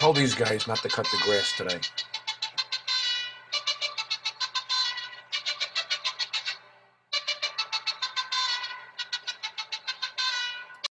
Tell these guys not to cut the grass today.